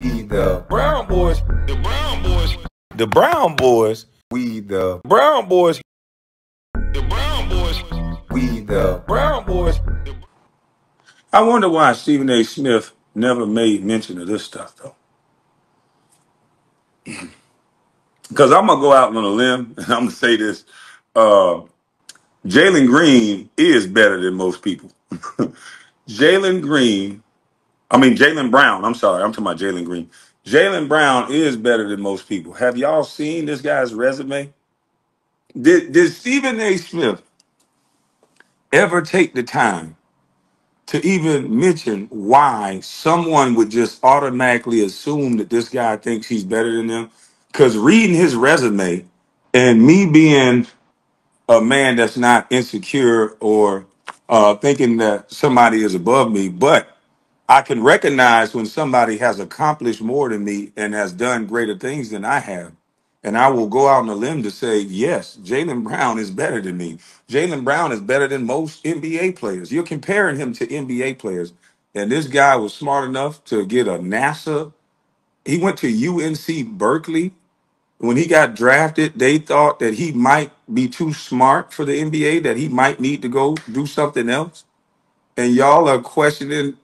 We the Brown Boys. The Brown Boys. The Brown Boys. We the Brown Boys. The Brown Boys. We the Brown Boys. I wonder why Stephen A. Smith never made mention of this stuff, though. Because I'm gonna go out on a limb and I'm gonna say this: uh, Jalen Green is better than most people. Jalen Green, I mean Jaylen Brown. I'm sorry, I'm talking about Jalen Green. Jaylen Brown is better than most people. Have y'all seen this guy's resume? Did did Stephen A. Smith ever take the time to even mention why someone would just automatically assume that this guy thinks he's better than them? Because reading his resume and me being a man that's not insecure or uh, thinking that somebody is above me, but I can recognize when somebody has accomplished more than me and has done greater things than I have. And I will go out on a limb to say, yes, Jaylen Brown is better than me. Jaylen Brown is better than most NBA players. You're comparing him to NBA players. And this guy was smart enough to get a NASA. He went to UNC Berkeley. When he got drafted, they thought that he might be too smart for the NBA, that he might need to go do something else. And y'all are questioning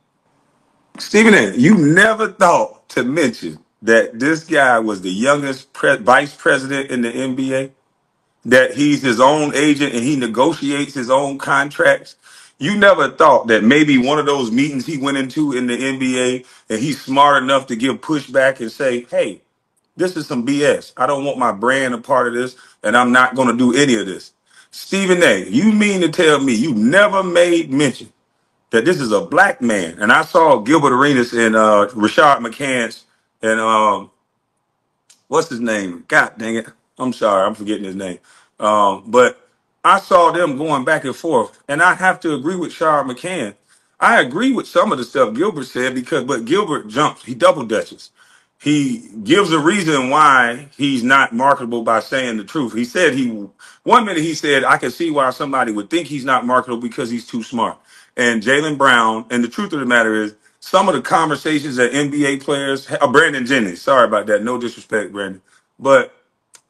Stephen A., you never thought to mention that this guy was the youngest pre- vice president in the NBA, that he's his own agent and he negotiates his own contracts. You never thought that maybe one of those meetings he went into in the NBA and he's smart enough to give pushback and say, hey, this is some BS. I don't want my brand a part of this and I'm not going to do any of this. Stephen A., you mean to tell me you never made mention that this is a black man. And I saw Gilbert Arenas and uh, Rashad McCants and um, what's his name? God dang it. I'm sorry, I'm forgetting his name. Um, but I saw them going back and forth. And I have to agree with Shard McCann. I agree with some of the stuff Gilbert said because, but Gilbert jumps, he double dutches. He gives a reason why he's not marketable by saying the truth. He said he, one minute he said, I can see why somebody would think he's not marketable because he's too smart. And Jaylen Brown, and the truth of the matter is, some of the conversations that NBA players, uh, Brandon Jennings, sorry about that, no disrespect, Brandon, but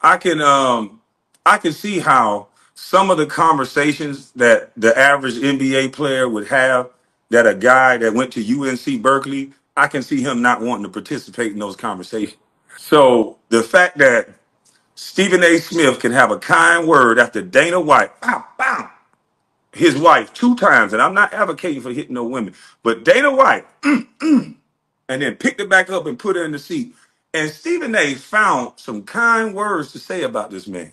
I can um I can see how some of the conversations that the average NBA player would have that a guy that went to UNC Berkeley, I can see him not wanting to participate in those conversations. So the fact that Stephen A. Smith can have a kind word after Dana White, pow, pow, his wife two times, and I'm not advocating for hitting no women, but Dana White and then picked it back up and put her in the seat. And Stephen A. found some kind words to say about this man.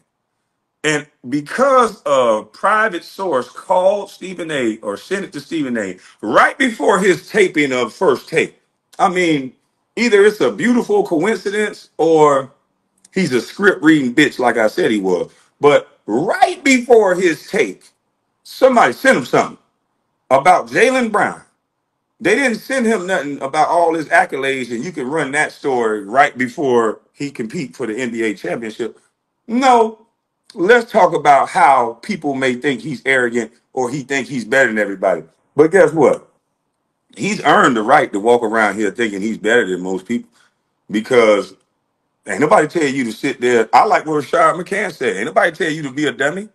And because a private source called Stephen A. or sent it to Stephen A. right before his taping of First Take, I mean, either it's a beautiful coincidence or he's a script reading bitch, like I said he was. But right before his take, somebody sent him something about Jaylen Brown. They didn't send him nothing about all his accolades, and you can run that story right before he compete for the NBA championship. No, let's talk about how people may think he's arrogant or he think he's better than everybody. But guess what? He's earned the right to walk around here thinking he's better than most people because ain't nobody tell you to sit there. I like what Rashard McCann said. Ain't nobody tell you to be a dummy.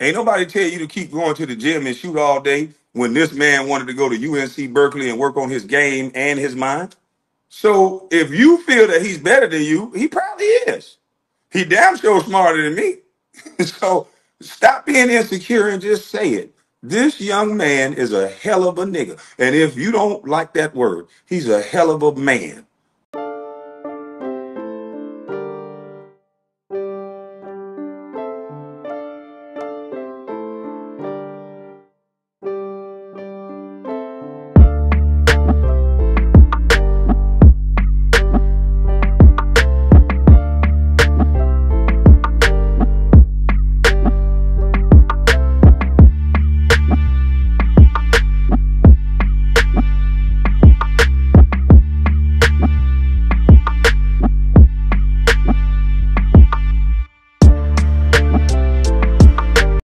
Ain't nobody tell you to keep going to the gym and shoot all day when this man wanted to go to UNC Berkeley and work on his game and his mind. So if you feel that he's better than you, he probably is. He damn sure smarter than me. so stop being insecure and just say it. This young man is a hell of a nigga. And if you don't like that word, he's a hell of a man.